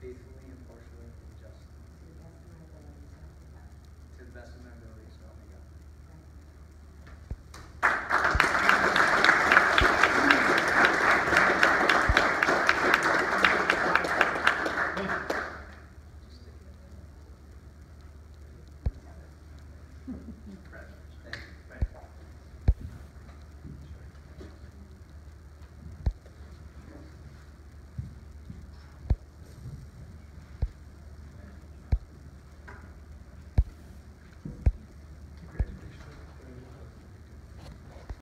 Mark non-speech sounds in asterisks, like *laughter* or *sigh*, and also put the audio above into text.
faithfully, impartially, and justly. To the best of my ability, so help me God. Thank *laughs* you.